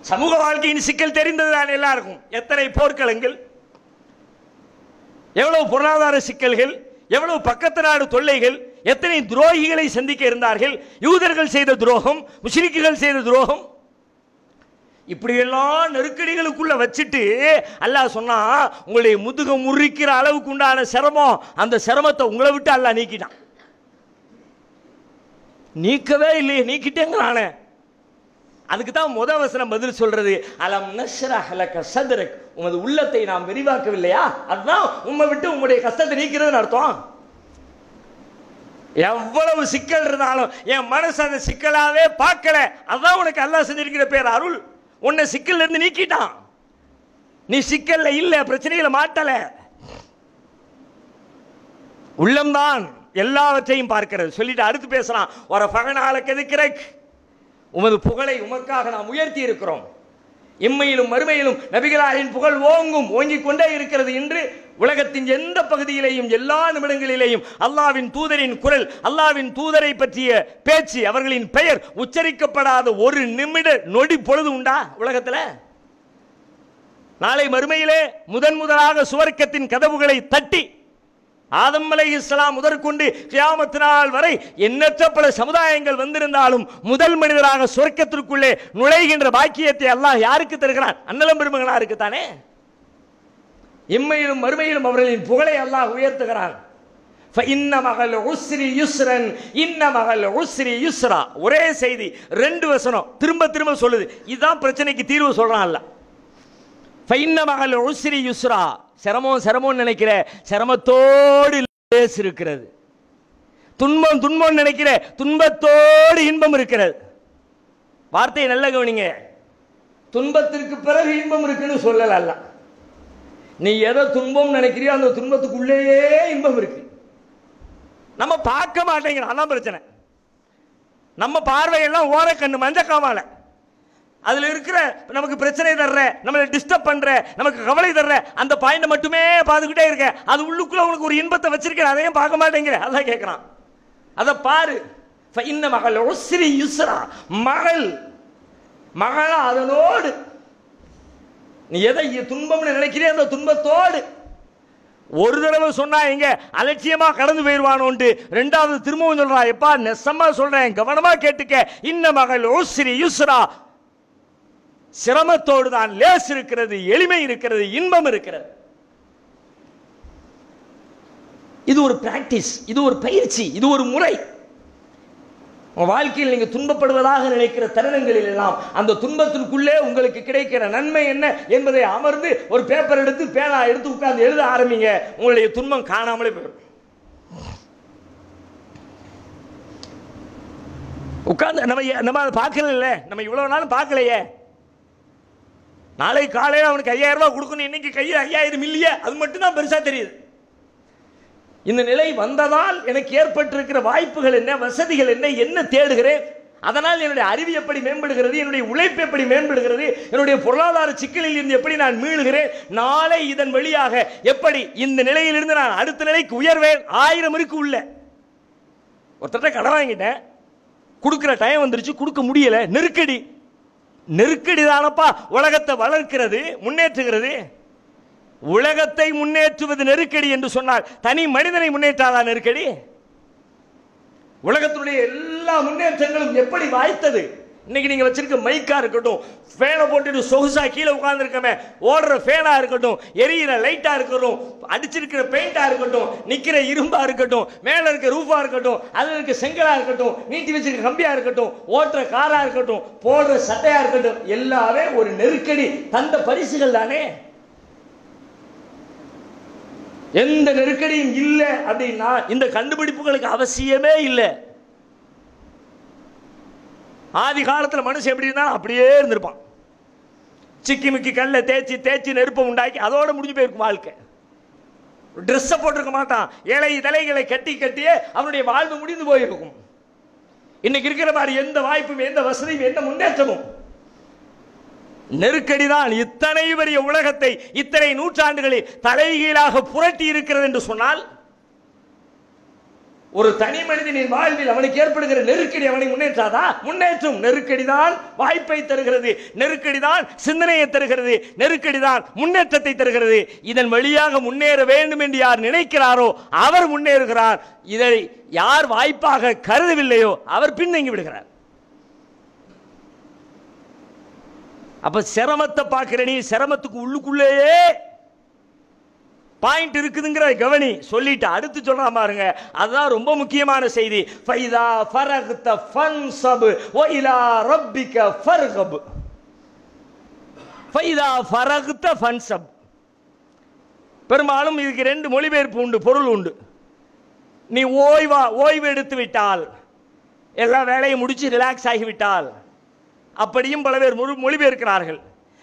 சமூக வாழ்க்கையின் சிக்கல் தெரிந்ததுதான் எல்லாருக்கும். எத்தனை போர்க்களங்கள்? எவ்வளவு பொருளாதார சிக்கல்கள்? எவ்வளவு பக்கத்து நாடு தொல்லைகள்? எத்தனை துரோகிகளை சந்திக்க இருந்தார்கள்? யூதர்கள் செய்த துரோகம் முஸ்லிக்குகள் செய்த துரோகம். இப்படியெல்லாம் நெருக்கடிகளுக்குள்ள வச்சுட்டு அல்லாஹ் சொன்னா உங்களுடைய முதுக முறிக்கிற அளவுக்கு உண்டான சிரமம் அந்த சிரமத்தை உங்களை விட்டு அல்லாஹ் நீக்கிட்டான். நீக்கவே இல்லையே நீக்கிட்டேங்கிறானே. அதுக்கு தான் முத வசனம் பதில் சொல்றது அலம் நஷ்ரஹ் லக உமது உள்ளத்தை நாம் விரிவாக்கவில்லையா? அதுதான் உம்மை விட்டு உங்களுடைய கஷ்டத்தை நீக்கிறதுன்னு அர்த்தம். எவ்வளவு சிக்கல் இருந்தாலும் என் மனசு அந்த சிக்கலாவே பார்க்கல. அதான் உனக்கு அல்லாஹ் செஞ்சிருக்கிற பேர் அருள். உன்னை சிக்கல்ல இருந்து நீக்கிட்டான். நீ சிக்கல்ல இல்ல பிரச்சனையில மாட்டல. உள்ளம்தான் எல்லாவற்றையும் பார்க்கிறது. சொல்லிட்டு அடுத்து பேசலாம். ஒரு பகனால கெதுக்கிறக் உமது புகழை உமக்காக நாம் உயர்த்தி இருக்கிறோம். இம்மையிலும் மறுமையிலும் நபிகளாரின் புகழ் ஓங்கும் ஓங்கிக் கொண்டே இருக்கிறது என்று உலகத்தின் எந்த பகுதியிலேயும் எல்லா நிமிடங்களிலேயும் அல்லாவின் தூதரின் குரல் அல்லாவின் தூதரை பற்றிய பேச்சு அவர்களின் பெயர் உச்சரிக்கப்படாத ஒரு நிமிட நொடி பொழுது உண்டா உலகத்துல? நாளை மறுமையிலே முதன் முதலாக சுவர்க்கத்தின் கதவுகளை தட்டி ஆதம் அலை இஸ்லாம் முதற்கொண்டு கியாமத்து நாள் வரை எண்ணற்ற பல சமுதாயங்கள் வந்திருந்தாலும் முதல் மனிதராக சொர்க்கத்திற்குள்ளே நுழைகின்ற பாக்கியத்தை அல்லாஹ் யாருக்கு தருகிறான்? அன்னலம் பெருமகனாருக்கு தானே இம்மையிலும் மறுமையிலும் அவர்களின் புகழை அல்லாஹ் உயர்த்துகிறான். இன்ன மகள் உஸ்ரி யுஸ்ரன் இன்ன மகள் உஸ்ரி யுஸ்ரா. ஒரே செய்தி ரெண்டு வசனம். திரும்ப திரும்ப சொல்லுது. இதுதான் பிரச்சனைக்கு தீர்வு சொல்றான் ஃபைன்ன மகள் உஸ்ரி யுஸ்ரா. சிரமம் சிரமம் நினைக்கிற சிரமத்தோடு லேஸ் இருக்கிறது துன்பம் துன்பம் நினைக்கிற துன்பத்தோடு இன்பம் இருக்கிறது. வார்த்தையை நல்ல கவனிங்க. துன்பத்திற்கு பிறகு இன்பம் இருக்குன்னு சொல்லல அல்ல. நீ எதை துன்பம் நினைக்கிறியோ அந்த துன்பத்துக்குள்ளேயே இன்பம் இருக்கு. நம்ம பார்க்க மாட்டேங்கிறோம் அதான் பிரச்சனை. நம்ம பார்வையெல்லாம் ஓரக்கண்ணு மஞ்ச காவால அதுல இருக்கிற நமக்கு பிரச்சனை தர்ற நம்மளை டிஸ்டர்ப் பண்ற நமக்கு கவலை தர்ற அந்த பாயிண்ட மட்டுமே பார்த்துக்கிட்டே இருக்க. அது உள்ளுக்குள்ள உனக்கு ஒரு இன்பத்தை வச்சிருக்க அதையும் பார்க்க மாட்டேங்கிற. அதான் கேட்கிறான் அதை பாரு. இன்ன மகள் ஒஸ்ரி யுஸ்ரா மகள் மகளா அதனோடு நீ எதை துன்பம்னு நினைக்கிறே அந்த துன்பத்தோடு. ஒரு தடவை சொன்னா எங்க அலட்சியமா கடந்து போயிருவானோன்ட்டு ரெண்டாவது திரும்பவும் சொல்றான் எப்பா நெசமா சொல்றேன் கவனமா கேட்டுக்க. இன்ன மகள் ஓசிரி யுஸ்ரா. சிரமத்தோடு தான் லேஸ் இருக்கிறது எளிமை இருக்கிறது இன்பம் இருக்கிறது. இது ஒரு பிராக்டிஸ் இது ஒரு பயிற்சி இது ஒரு முறை. உங்கள் வாழ்க்கையில் நீங்க துன்பப்படுவதாக நினைக்கிற தருணங்களில் எல்லாம் அந்த துன்பத்திற்குள்ளே உங்களுக்கு கிடைக்கிற நன்மை என்ன என்பதை அமர்ந்து ஒரு பேப்பர் எடுத்து பேனா எடுத்து உட்கார்ந்து எழுத ஆரம்பிங்க. உங்களுடைய துன்பம் காணாமலே போயிடும். உட்கார்ந்து நம்ம நம்ம அதை பார்க்கல நம்ம இவ்வளவு நாளும் பார்க்கலையே. நாளை காலையில் அவனுக்கு ஐயாயிரம் ரூபாய் கொடுக்கணும். இன்னைக்கு கையில் ஐயாயிரம் இல்லையே. அது மட்டும் தான் பெருசா தெரியுது. இந்த நிலை வந்ததால் எனக்கு ஏற்பட்டிருக்கிற வாய்ப்புகள் என்ன வசதிகள் என்ன என்ன தேடுகிறேன்? அதனால் என்னுடைய அறிவு எப்படி மேம்படுகிறது என்னுடைய உழைப்பு எப்படி மேம்படுகிறது என்னுடைய பொருளாதார சிக்கலில் இருந்து எப்படி நான் மீளுகிறேன்? நாளை இதன் வழியாக எப்படி இந்த நிலையிலிருந்து நான் அடுத்த நிலைக்கு உயர்வேன்? ஆயிரம் இருக்கு உள்ள. ஒருத்தட்ட கடன் வாங்கிட்டேன். கொடுக்குற டைம் வந்துருச்சு கொடுக்க முடியல. நெருக்கடி. நெருக்கடி தானப்பா உலகத்தை வளர்க்கிறது முன்னேற்றுகிறது. உலகத்தை முன்னேற்றுவது நெருக்கடி என்று சொன்னால் தனி மனிதனை முன்னேற்றாதா நெருக்கடி? உலகத்தினுடைய எல்லா முன்னேற்றங்களும் எப்படி வாய்த்தது? இன்னைக்கு நீங்க வச்சிருக்க மைக்கா இருக்கட்டும் ஃபேனை போட்டுட்டு சொகுசா கீழே உட்காந்துருக்கமே ஓடுற ஃபேனா இருக்கட்டும் எரியிற லைட்டா இருக்கட்டும் அடிச்சிருக்கிற பெயிண்டா இருக்கட்டும் நிக்கிற இரும்பா இருக்கட்டும் மேல இருக்க ரூஃபா இருக்கட்டும் அதுல இருக்க செங்கலா இருக்கட்டும் நீட்டி வச்சிருக்க கம்பியா இருக்கட்டும் ஓட்டுற காரா இருக்கட்டும் போடுற சட்டையா இருக்கட்டும் எல்லாமே ஒரு நெருக்கடி தந்த பரிசுகள் தானே? எந்த நெருக்கடியும் இல்லை அப்படின்னா இந்த கண்டுபிடிப்புகளுக்கு அவசியமே இல்லை. ஆதி காலத்தில் மனுஷன் எப்படி இருந்தாலும் அப்படியே இருந்திருப்பான். சிக்கி மிக்கி கல்ல தேய்ச்சி தேய்ச்சி நெருப்பை உண்டாக்கி அதோடு முடிஞ்சு போயிருக்கும் வாழ்க்கை. ட்ரெஸ்ஸை போட்டிருக்க மாட்டான். இலை தலைகளை கட்டி கட்டியே அவனுடைய வாழ்வு முடிந்து போயிருக்கும். இன்னைக்கு இருக்கிற மாதிரி எந்த வாய்ப்பும் எந்த வசதியும் எந்த முன்னேற்றமும் நெருக்கடி தான் இத்தனை பெரிய உலகத்தை இத்தனை நூற்றாண்டுகளில் தலைகீழாக புரட்டி இருக்கிறது என்று சொன்னால் ஒரு தனி மனிதனின் வாழ்வில் அவனுக்கு ஏற்படுகிற நெருக்கடி அவனை முன்னேற்றாதா? முன்னேற்றும். நெருக்கடி தான் வாய்ப்பை தருகிறது. நெருக்கடி தான் சிந்தனையை தருகிறது. நெருக்கடி தான் முன்னேற்றத்தை தருகிறது. இதன் வழியாக முன்னேற வேண்டும் என்று யார் நினைக்கிறாரோ அவர் முன்னேறுகிறார். இதை யார் வாய்ப்பாக கருதவில்லையோ அவர் பின்தங்கி விடுகிறார். அப்போ சிரமத்தை பார்க்குற நீ சிரமத்துக்கு உள்ளுக்குள்ளேயே பாயிண்ட் இருக்குதுங்கிற கவனி சொல்லிட்டு அடுத்து சொல்கிறா பாருங்க. அதுதான் ரொம்ப முக்கியமான செய்தி. ஃபைதா ஃபரக்த ஃபன்சப் வ ஒயிலா ரப்பிக ஃபர்கப் ஃபைதா ஃபரஹ்த ஃபன் சப் பெரும்பாலும் இதுக்கு ரெண்டு மொழிபெயர்ப்பு உண்டு பொருள் உண்டு. நீ ஓய்வா ஓய்வு எடுத்து விட்டால் எல்லா வேலையும் முடிச்சு ரிலாக்ஸ் ஆகிவிட்டால் அப்படியும் பல பேர் மொழிபெயர்க்கிறார்கள்.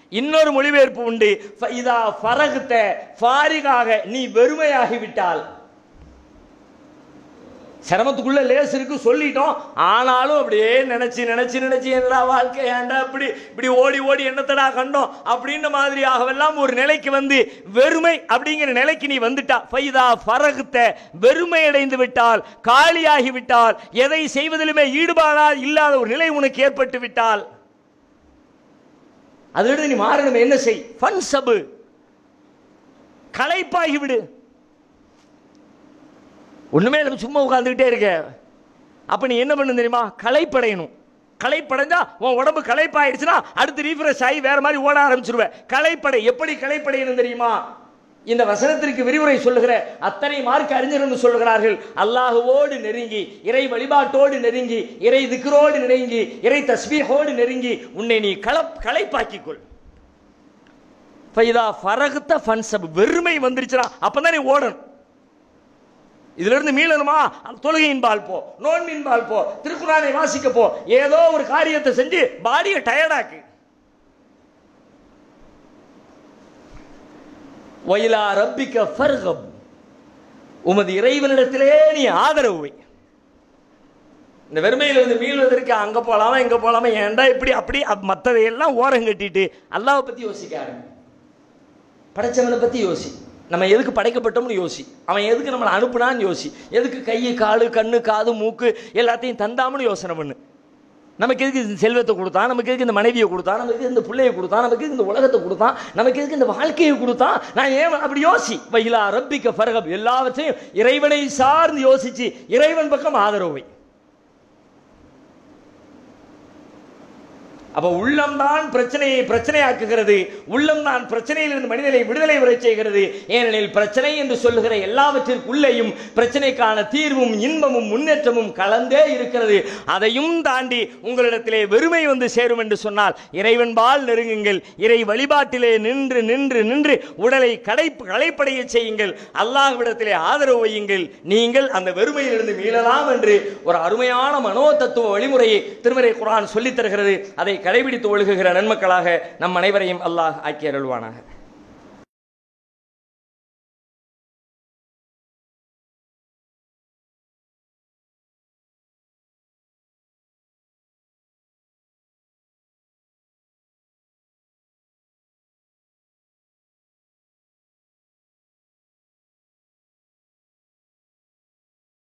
இன்னொரு மொழிபெயர்ப்பு உண்டு. இதா ஃபரகுத்த ஃபாரிகாக நீ வெறுமையாகிவிட்டால். சிரமத்துக்குள்ள லேஸ் இருக்கு சொல்லிட்டோம். ஆனாலும் அப்படியே நினைச்சு நினைச்சு நினைச்சு என்னடா வாழ்க்கை? ஏன்டா இப்படி இப்படி ஓடி ஓடி என்னத்தடா கண்டோம்? அப்படின்ற மாதிரியாகவெல்லாம் ஒரு நிலைக்கு வந்து வெறுமை அப்படிங்கிற நிலைக்கு நீ வந்துட்டா. ஃபைதா ஃபரகுத்த வெறுமை அடைந்து விட்டால் காலியாகி விட்டால் எதை செய்வதிலுமே ஈடுபாடா இல்லாத ஒரு நிலை உனக்கு ஏற்பட்டு விட்டால். அதிலிருந்து நீ மாறணும் என்ன செய்? ஃபன் சபு களைப்பாகி விடு ஒண்ணுமே இல்லை சும்மா உட்காந்துக்கிட்டே இருக்க. அப்ப நீ என்ன பண்ணு தெரியுமா? களைப்படையணும். களைப்படைஞ்சா உன் உடம்பு களைப்பாயிடுச்சுன்னா அடுத்து ரீஃப்ரெஷ் ஆகி வேற மாதிரி ஓட ஆரம்பிச்சிருவேன் களைப்படை எப்படி களைப்படையணும் தெரியுமா? இந்த வசனத்திற்கு விரிவுரை சொல்லுகிற அத்தனை மார்க் அறிஞர்கள் சொல்லுகிறார்கள். அல்லாஹுவோடு நெருங்கி இறை வழிபாட்டோடு நெருங்கி இறை திக்ரோடு நெருங்கி இறை தஸ்பீஹோடு நெருங்கி உன்னை நீ களப் களைப்பாக்கிக்கொள். ஃபைதா ஃபரகுத்த ஃபன்சப் வெறுமை வந்துருச்சுனா அப்பதான் நீ ஓடணும். இதிலிருந்து மீளணுமா? தொழுகையின் பால் போ நோன்பின் பால் போ திருக்குறானை வாசிக்க போ ஏதோ ஒரு காரியத்தை செஞ்சு பாடியை டயர்டாக்கு வயலா ரப்பிக்க ஃபர்கம் உமது இறைவனிடத்திலே நீ ஆதரவு வை. இந்த வெறுமையிலிருந்து மீள்வதற்கு அங்க போகலாமா இங்க போகலாமா ஏன்டா இப்படி அப்படி மற்றதையெல்லாம் ஓரம் கட்டிட்டு அல்லாவை பத்தி யோசிக்க ஆரம்பி. படைச்சவனை பத்தி யோசி. நம்ம எதுக்கு படைக்கப்பட்டோம்னு யோசி. அவன் எதுக்கு நம்மளை அனுப்புனான்னு யோசி. எதுக்கு கை காலு கண்ணு காது மூக்கு எல்லாத்தையும் தந்தாமனு யோசனை பண்ணு. நமக்கு எதுக்கு இந்த செல்வத்தை கொடுத்தான்? நமக்கு எதுக்கு இந்த மனைவியை கொடுத்தான்? நமக்கு எதுக்கு இந்த பிள்ளையை கொடுத்தான்? நமக்கு எதுக்கு இந்த உலகத்தை கொடுத்தான்? நமக்கு எதுக்கு இந்த வாழ்க்கையை கொடுத்தான்? நான் ஏன் அப்படி யோசி? வகிலா ரப்பிக்க பரகம் எல்லாவற்றையும் இறைவனை சார்ந்து யோசிச்சு இறைவன் பக்கம் ஆதரவை அப்போ உள்ளம்தான் பிரச்சனையை பிரச்சனையாக்குகிறது. உள்ளம்தான் பிரச்சனையிலிருந்து மனிதனை விடுதலை வரை செய்கிறது. ஏனெனில் பிரச்சனை என்று சொல்லுகிற எல்லாவற்றிற்குள்ளேயும் பிரச்சனைக்கான தீர்வும் இன்பமும் முன்னேற்றமும் கலந்தே இருக்கிறது. அதையும் தாண்டி உங்களிடத்திலே வெறுமை வந்து சேரும் என்று சொன்னால் இறைவன்பால் நெருங்குங்கள் இறை வழிபாட்டிலே நின்று நின்று நின்று உடலை கடை களைப்படைய செய்யுங்கள். அல்லாஹ்விடத்திலே ஆதரவு வையுங்கள். நீங்கள் அந்த வெறுமையிலிருந்து மீளலாம் என்று ஒரு அருமையான மனோ தத்துவ வழிமுறையை திருமறை குரான் சொல்லித் தருகிறது. அதை கடைபிடித்து ஒழுகுகிற நன்மக்களாக நம் அனைவரையும் அல்லாஹ் ஆக்கி அருள்வானாக.